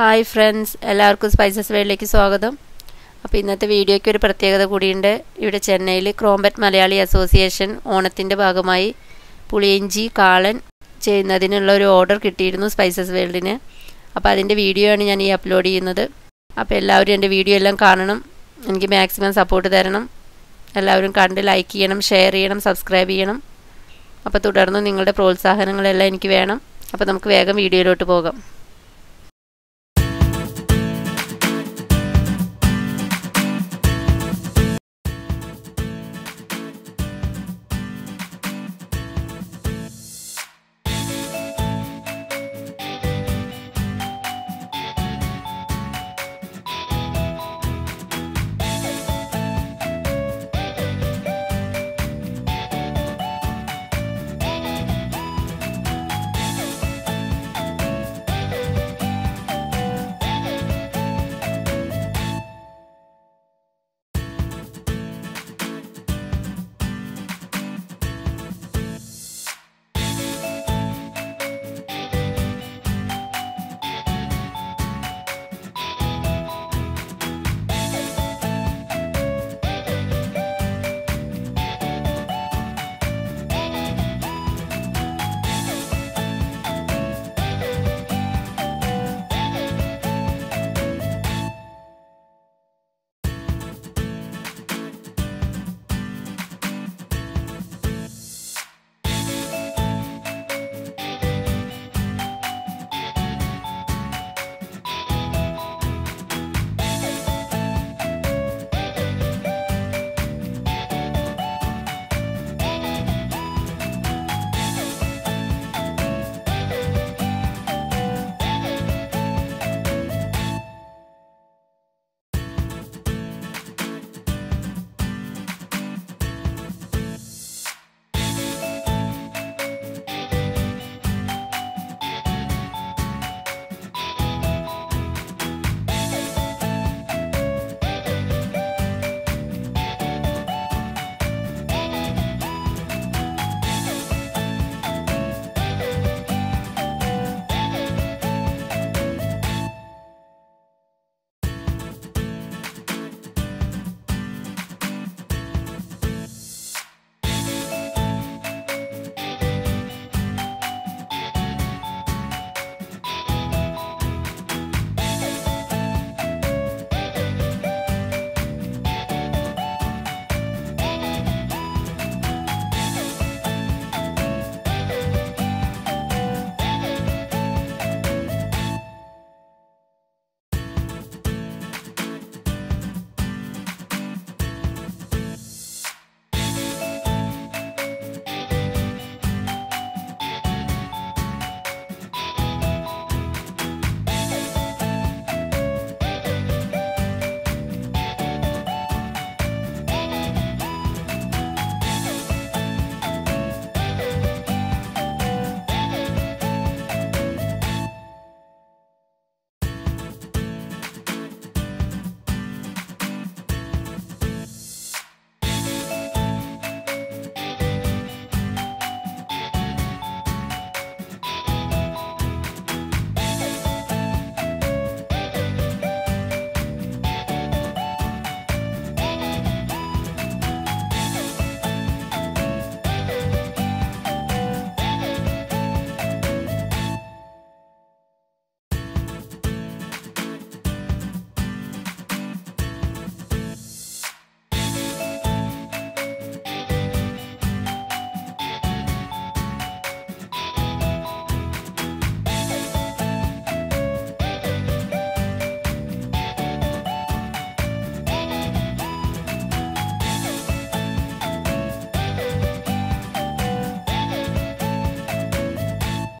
Hi friends എല്ലാവർക്കും spices വേൾഡിലേക്ക് സ്വാഗതം. അപ്പോൾ ഇന്നത്തെ വീഡിയോയ്ക്ക് ഒരു പ്രത്യേകത കൂടിയുണ്ട്. ഇവിടെ ചെന്നൈയിൽ ക്രോംബറ്റ് മലയാളി അസോസിയേഷൻ ഓണത്തിന്റെ ഭാഗമായി പുളിയിഞ്ചി കാളൻ ചെയ്യുന്നതിനുള്ള ഒരു ഓർഡർ കിട്ടിയിരുന്നു സ്പൈസസ് വേൾഡിന് അപ്പോൾ അതിന്റെ വീഡിയോ ആണ് ഞാൻ ഈ അപ്ലോഡ് ചെയ്യുന്നത്. അപ്പോൾ എല്ലാവരും എന്റെ വീഡിയോ എല്ലാം കാണണം. എനിക്ക് മാക്സിമം സപ്പോർട്ട് തരണം. എല്ലാവരും കണ്ട് ലൈക്ക് ചെയ്യണം ഷെയർ ചെയ്യണം സബ്സ്ക്രൈബ് ചെയ്യണം. അപ്പോൾ തുടർന്ന് നിങ്ങളുടെ പ്രോത്സാഹനങ്ങളെല്ലാം എനിക്ക് വേണം. അപ്പോൾ നമുക്ക് വേഗം വീഡിയോയിലോട്ട് പോകാം.